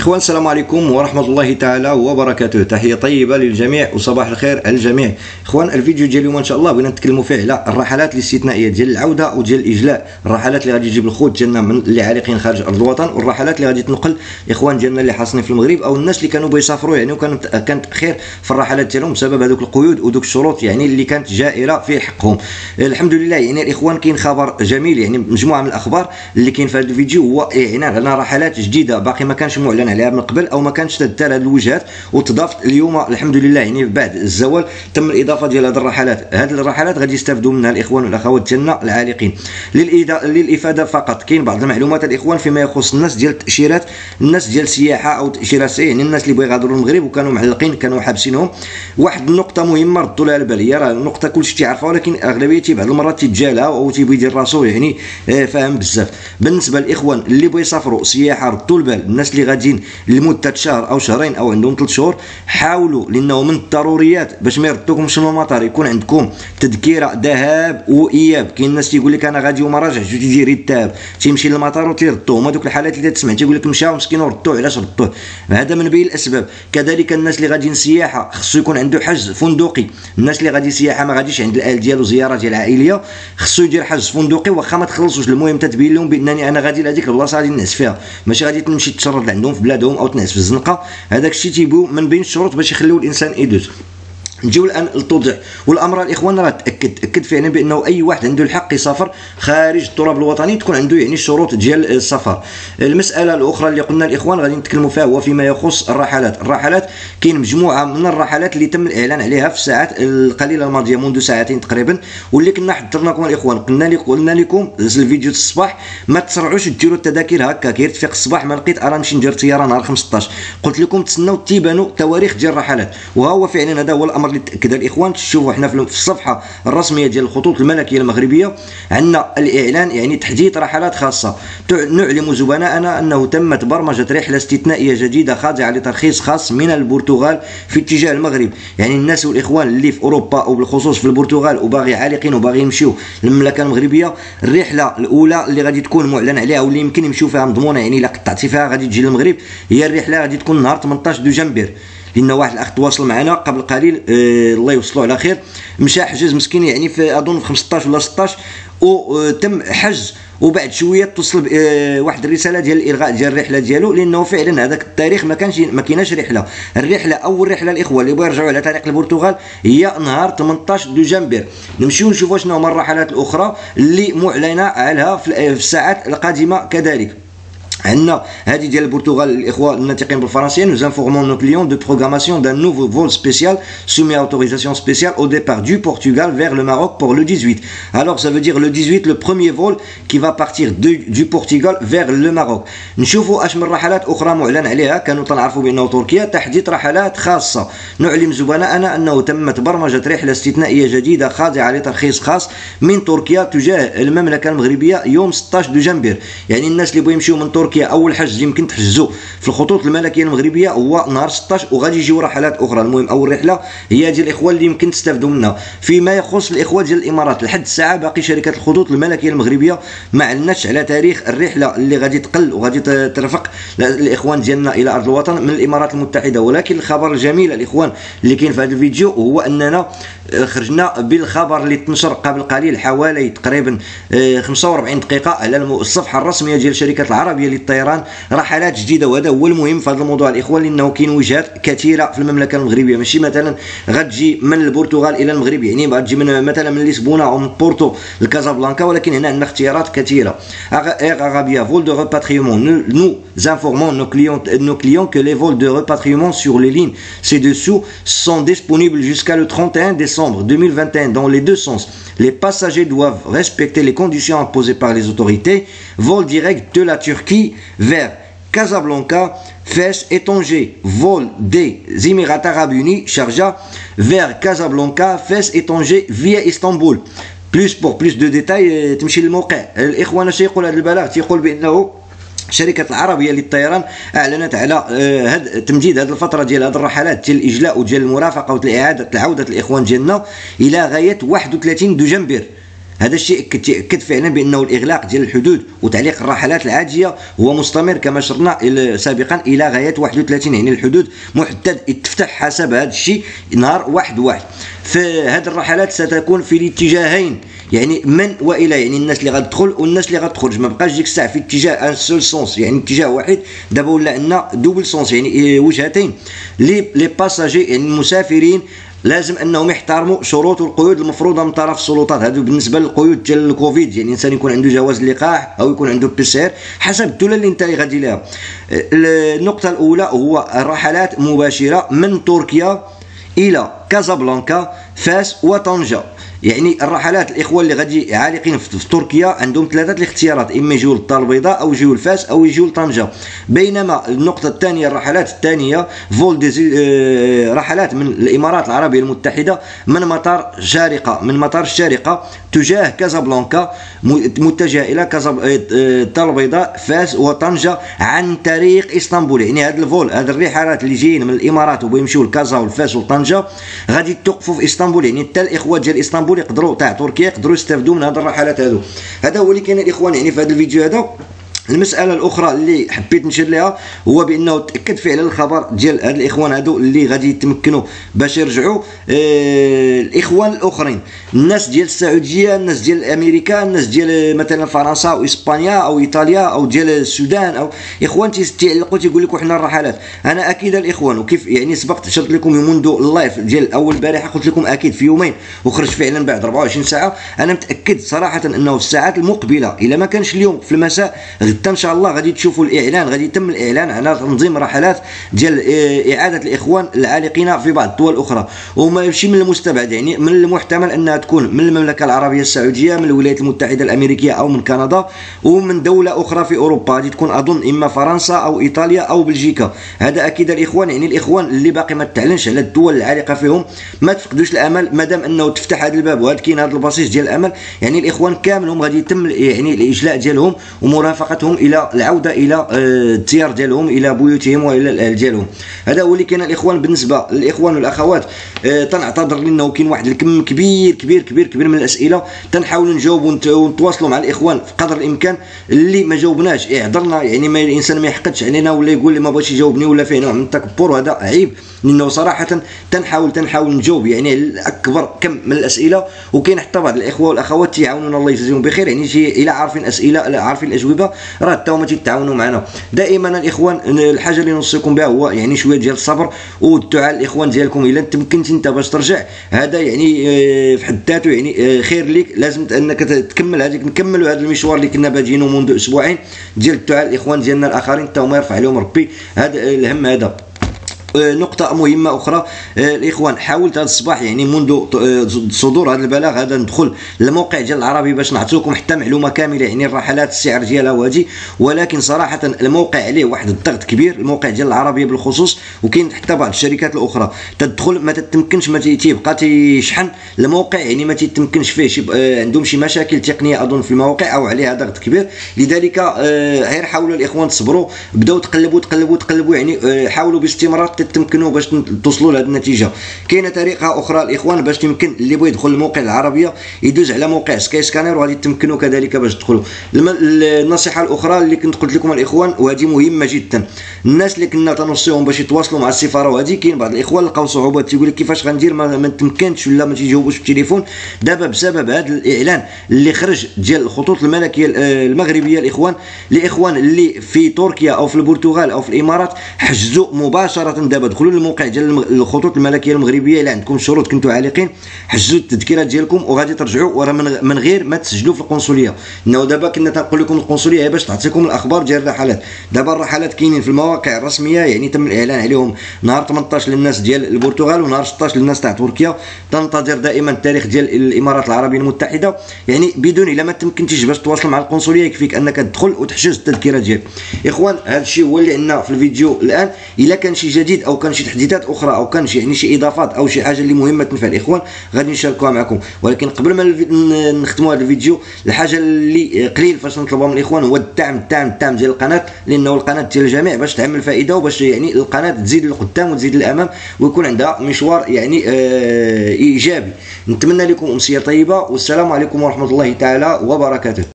إخوان السلام عليكم ورحمة الله تعالى وبركاته. تحية طيبة للجميع وصباح الخير على الجميع إخوان الفيديو ديال اليوم إن شاء الله بغينا نتكلموا فيه على الرحلات الاستثنائية ديال العودة وديال الإجلاء. الرحلات اللي غادي تجيب الخوت ديالنا من اللي عالقين خارج أرض الوطن والرحلات اللي غادي تنقل الاخوان ديالنا اللي حاصلين في المغرب أو الناس اللي كانوا بيسافروا يعني وكان كان تاخير في الرحلات ديالهم بسبب هذوك القيود ودوك الشروط يعني اللي كانت جائرة في حقهم. الحمد لله يعني الاخوان كاين خبر جميل يعني مجموعة من الأخبار اللي كاين في هذا الفيديو هو إعلان على رحلات جديدة. باقي ما كانش معلن عليها من قبل أو ما كانش تدار هذه الوجهات وتضافت اليوم الحمد لله يعني بعد الزوال تم الإضافة ديال هذه الرحلات. هذه الرحلات غادي يستافدوا منها الإخوان والأخوات ديالنا العالقين. للإفادة فقط كاين بعض المعلومات الإخوان فيما يخص الناس ديال التأشيرات الناس ديال السياحة أو تاشيرات يعني الناس اللي بغوا يغادروا المغرب وكانوا معلقين كانوا حابسينهم. واحد النقطة مهمة ردوا لها البال هي راه النقطه كلشي تيعرفها ولكن أغلبية بعض المرات تيتجاهلها أو تيبغي يدير راسو يعني آه، فاهم بزاف. بالنسبة للإخوان اللي بغوا يسافروا سياحة ردوا البال الناس اللي غاديين لمدة شهر أو شهرين أو عندهم ثلاث شهور حاولوا لأنه من الضروريات باش ما يردوكمش من المطار يكون عندكم تذكرة ذهاب وإياب. كاين الناس تيقول لك أنا غادي وما راجعش تيجي يريد الذهب تيمشي للمطار وتيردوه هما دوك الحالات اللي تسمع تيقول لك مشاو مسكين وردوه علاش ردوه؟ هذا من بين الأسباب. كذلك الناس اللي غاديين سياحة خصو يكون عنده حجز فندقي. الناس اللي غادي سياحة ما غاديش عند الاهل ديالو زيارة ديال عائلية خصو يدير حجز فندقي واخا ما تخلصوش. المهم تتبين لهم بأنني أنا غادي لهذيك البلاصة غادي نعس فيها. ماشي غادي تمشي تشرد عندهم في بلادهم أو تنعس في الزنقه هذاك الشيء تيبو من بين الشروط باش يخليو الإنسان يدوز. نجيو الآن للتوضيح والأمر الإخوان راه تأكد تأكد فعلا بأنه أي واحد عنده الحق يسافر خارج التراب الوطني تكون عنده يعني الشروط ديال السفر. المسألة الأخرى اللي قلنا الإخوان غادي نتكلموا فيها هو فيما يخص الرحلات. الرحلات كاين مجموعة من الرحلات اللي تم الإعلان عليها في الساعات القليلة الماضية منذ ساعتين تقريبا. واللي كنا حضرنا لكم الإخوان قلنا لكم قلنا لكم الفيديو الصباح ما تسرعوش ديروا التذاكر هكا. كيرتفق الصباح ما لقيت ارا نمشي ندير طياره نهار 15 قلت لكم تسناو تيبانوا تواريخ ديال الرحلات. وها هو فعلا هذا هو الأمر اللي تاكد الإخوان تشوفوا حنا في الصفحة الرسمية ديال الخطوط الملكية المغربية عندنا الإعلان يعني تحديد رحلات خاصة. نعلم زبناءنا أنه تمت برمجة رحلة استثنائية جديدة خاضعة لترخيص خاص من البرتغال في اتجاه المغرب. يعني الناس والإخوان اللي في أوروبا وبالخصوص في البرتغال وباغي عالقين وباغي يمشيو للمملكة المغربية الرحلة الأولى اللي غادي تكون معلن عليها واللي يمكن يمشيو فيها مضمونة يعني إلا قطعتي فيها غادي تجي للمغرب هي الرحلة غادي تكون نهار 18 دجنبر لأن واحد الأخ تواصل معنا قبل قليل آه الله يوصلوا على خير. مشى حجز مسكين يعني في أظن في 15 ولا 16 وتم حجز. وبعد شوية توصل آه واحد الرسالة ديال الإلغاء ديال الرحلة ديالو لأنه فعلا هذاك التاريخ ما كانش ما كايناش رحلة. الرحلة أول رحلة الإخوة اللي بغاو يرجعوا على طريق البرتغال هي نهار 18 دجنبر نمشيو نشوفوا شنو هما الرحلات الأخرى اللي معلنة عليها في الساعات القادمة كذلك. عندنا هذه ديال البرتغال الاخوه الناطقين بالفرنسيه nous informons nos clients de programmation d'un nouveau vol spécial soumis à autorisation spéciale au départ du Portugal vers le Maroc pour le 18 alors ça veut dire le 18 le premier vol qui va partir de, du Portugal vers le Maroc. نشوفوا اش من رحلات أخرى معلن عليها كانوا تنعرفوا بانه تركيا تحديد رحلات خاصه نعلم زبناءنا انه تمت برمجه رحله استثنائيه جديده خاضعه لترخيص خاص من تركيا تجاه المملكه المغربيه يوم 16 دجنبر يعني الناس اللي بغوا يمشيو من تركيا تركيا أول حجز يمكن تحجزوا في الخطوط الملكية المغربية هو نهار 16 وغادي يجيو رحلات أخرى. المهم أول رحلة هي ديال الإخوان اللي يمكن تستافدوا منها. فيما يخص الإخوان ديال الإمارات لحد الساعة باقي شركة الخطوط الملكية المغربية ما علنتش على تاريخ الرحلة اللي غادي تقل وغادي ترفق الإخوان ديالنا إلى أرض الوطن من الإمارات المتحدة. ولكن الخبر الجميل الإخوان اللي كاين في هذا الفيديو هو أننا خرجنا بالخبر اللي تنشر قبل قليل حوالي تقريبا 45 آه، دقيقة على الصفحة الرسمية ديال الشركة العربية للطيران رحلات جديده وهذا هو المهم في هذا الموضوع الاخوان لانه كاين وجهات كثيره في المملكه المغربيه ماشي مثلا غتجي من البرتغال الى المغرب يعني غتجي من مثلا من لشبونه او من بورتو لكازابلانكا ولكن هنا عندنا اختيارات كثيره اير ارابيا فول دو ريباتريومون نو informons nos clients, nos clients que les vols de repatriement sur les lignes ci-dessous sont disponibles jusqu'à le 31 décembre 2021 dans les deux sens. Les passagers doivent respecter les conditions imposées par les autorités. Vol direct de la Turquie vers Casablanca, Fès et Tanger. Vol des Émirats Arabes Unis, Sharjah, vers Casablanca, Fès et Tanger via Istanbul. Plus pour plus de détails تمشي للموقع الاخوان اش يقول هذا البلاغ تيقول بانه شركه العربيه للطيران اعلنت على هاد تمديد هذه الفترة ديال هذه الرحلات ديال الاجلاء وديال المرافقه والاعاده العوده الاخوان ديالنا إلى غايه 31 دجنبر هذا الشيء تاكد فعلا بأنه الإغلاق ديال الحدود وتعليق الرحلات العاجيه هو مستمر كما شرنا سابقا إلى غاية 31 يعني الحدود محدد تفتح حسب هذا الشيء نهار واحد واحد. فهذه الرحلات ستكون في الاتجاهين يعني من وإلى يعني الناس اللي غتدخل والناس اللي غتخرج. ما بقاش ديك الساعة في اتجاه un seul sens يعني اتجاه واحد. دابا ولا عندنا double sens يعني إيه، وجهتين. لي لي باساجي يعني المسافرين لازم انهم يحترموا شروط والقيود المفروضة من طرف السلطات. هذو بالنسبة للقيود ديال الكوفيد. يعني الإنسان يكون عنده جواز اللقاح أو يكون عنده PCR حسب الدولة اللي انت غادي لها. النقطة الأولى هو الرحلات مباشرة من تركيا إلى كازابلانكا فاس وطنجة. يعني الرحلات الاخوه اللي غادي عالقين في تركيا عندهم ثلاثة الاختيارات إما يجيو للدار البيضاء أو يجيو لفاس أو يجيو لطنجة. بينما النقطة الثانية الرحلات الثانية vol de آه، رحلات من الإمارات العربية المتحدة من مطار شارقه من مطار الشارقة تجاه كازابلانكا متجهة إلى كازاب آه، الدار البيضاء فاس وطنجة عن طريق إسطنبول. يعني هذا ال vol هذه الرحلات اللي جايين من الإمارات وبيمشيو لكازا والفاس وطنجه غادي توقفوا في إسطنبول. يعني حتى الاخوه ديال إسطنبول اسطنبول يقدروا تاع تركيا يقدروا يستافدوا من هذه الرحلات هذو هذا هو اللي كاين الاخوان يعني في هذا الفيديو هذا. المسألة الأخرى اللي حبيت نشير لها هو بأنه تأكد فعلا الخبر ديال هاد الإخوان هادو اللي غادي يتمكنوا باش يرجعوا آه الإخوان الأخرين. الناس ديال السعودية الناس ديال أمريكا الناس ديال مثلا فرنسا أو إسبانيا أو إيطاليا أو ديال السودان أو إخوان تيعلقوا تيقول لكم حنا الرحلات. أنا أكيد الإخوان وكيف يعني سبقت شرط لكم منذ اللايف ديال أول البارحه قلت لكم أكيد في يومين وخرج فعلا بعد 24 ساعة. أنا متأكد صراحة أنه في الساعات المقبلة إلا ما كانش اليوم في المساء غدا إن شاء الله غادي تشوفوا الإعلان غادي يتم الإعلان. على تنظيم رحلات ديال إعادة الإخوان العالقين في بعض الدول الأخرى. وماشي من المستبعد يعني من المحتمل أنها تكون من المملكة العربية السعودية من الولايات المتحدة الأمريكية أو من كندا ومن دولة أخرى في أوروبا. غادي تكون أظن إما فرنسا أو إيطاليا أو بلجيكا. هذا أكيد الإخوان يعني الإخوان اللي باقي ما تعلنش على الدول العالقة فيهم ما تفقدوش الأمل مادام أنه تفتح هذا الباب وهذا كاين هذا البصيص ديال الأمل يعني الإخوان كاملهم غادي يتم يعني الإجلاء ديالهم ومرافقتهم إلى العودة إلى آه، الديار ديالهم إلى بيوتهم وإلى الاهل ديالهم. هذا هو اللي كان الإخوان. بالنسبة للإخوان والأخوات آه، تنعتذر لأنه كاين واحد الكم كبير كبير كبير كبير من الأسئلة. تنحاولوا نجاوبوا ونتواصلوا مع الإخوان في قدر الإمكان. اللي ما جاوبناش اعذرنا يعني ما الإنسان ما يحقدش علينا ولا يقول لي ما بغاش يجاوبني ولا فيه. نوع من التكبر وهذا عيب. لأنه صراحة تنحاول تنحاول نجاوب. يعني اكبر كم من الأسئلة. وكاين حتى بعض الإخوة والأخوات تيعاونونا الله يجزيهم بخير. يعني شي إلى عارفين أسئلة عارفين الأجوبة. راه حتى هما تيتعاونوا معنا. دائما الإخوان الحاجة اللي نوصيكم بها هو يعني شوية ديال الصبر والدعاء الإخوان ديالكم إلا تمكنت أنت باش ترجع هذا يعني آه، في حد ذاته يعني آه، خير ليك. لازم أنك تكمل هذيك نكملوا هذا المشوار اللي كنا بادينه منذ أسبوعين ديال الدعاء الإخوان ديالنا الآخرين. حتى هما يرفع عليهم ربي. هذا الهم هذا. نقطة مهمة أخرى. آه، الإخوان حاولت هذا الصباح يعني منذ آه، صدور هذا البلاغ هذا ندخل الموقع ديال العربي باش نعطيكم حتى معلومة كاملة يعني الرحلات السعر ديالها وهادي ولكن صراحة الموقع عليه واحد الضغط كبير الموقع ديال العربية بالخصوص وكاين حتى بعض الشركات الأخرى. تدخل ما تتمكنش ما تيبقى تيشحن. الموقع يعني ما تيتمكنش فيه شي عندهم شي مشاكل تقنية أظن في المواقع أو عليها ضغط كبير. لذلك غير حاولوا الإخوان تصبروا. بداو تقلبوا تقلبوا تقلبوا يعني حاولوا باستمرار تتمكنوا باش توصلوا لهذه النتيجة. كاينة طريقة أخرى الإخوان باش يمكن اللي بغى يدخل الموقع العربية يدوز على موقع Skyscanner وغادي تمكنوا كذلك باش تدخلوا. النصيحة الأخرى اللي كنت قلت لكم الإخوان وهذه مهمة جدا. الناس اللي كنا تنوصيهم باش يتواصلوا مع السفارة وهذه كاين بعض الإخوان لقاو صعوبات. تيقول لك كيفاش غندير؟ ما, ما تمكنتش ولا ما تيجاوبوش في التليفون دابا بسبب هذا الإعلان اللي خرج ديال الخطوط الملكية المغربية الإخوان الإخوان اللي في تركيا أو في البرتغال أو في الإمارات حجزوا مباشرة دابا دخلوا للموقع ديال الخطوط الملكية المغربية إلا عندكم شروط كنتوا عالقين حجزوا التذكيرات ديالكم وغادي ترجعوا وراه من غير ما تسجلوا في القنصلية. إنه دابا كنا تنقول لكم القنصلية باش تعطيكم الأخبار ديال الرحلات. دابا الرحلات كاينين في المواقع الرسمية يعني تم الإعلان عليهم نهار 18 للناس ديال البرتغال ونهار 16 للناس تاع تركيا. تنتظر دائما التاريخ ديال الإمارات العربية المتحدة. يعني بدون إلا ما تمكنتيش باش تواصل مع القنصلية يكفيك أنك تدخل وتحجز التذكرة ديالك. إخوان هذا الشيء هو اللي عندنا في الفيديو الآن. إلا كان شي جديد أو كان شي تحديثات أخرى أو كان شي يعني شي إضافات أو شي حاجة اللي مهمة تنفع الإخوان غادي نشاركوها معكم. ولكن قبل ما نختموا هذا الفيديو الحاجة اللي قليل فاش نطلبها من الإخوان هو الدعم الدعم الدعم ديال القناة لأنه القناة ديال الجميع باش تعمل فائدة وباش يعني القناة تزيد للقدام وتزيد للأمام ويكون عندها مشوار يعني آه إيجابي. نتمنى لكم أمسية طيبة والسلام عليكم ورحمة الله تعالى وبركاته.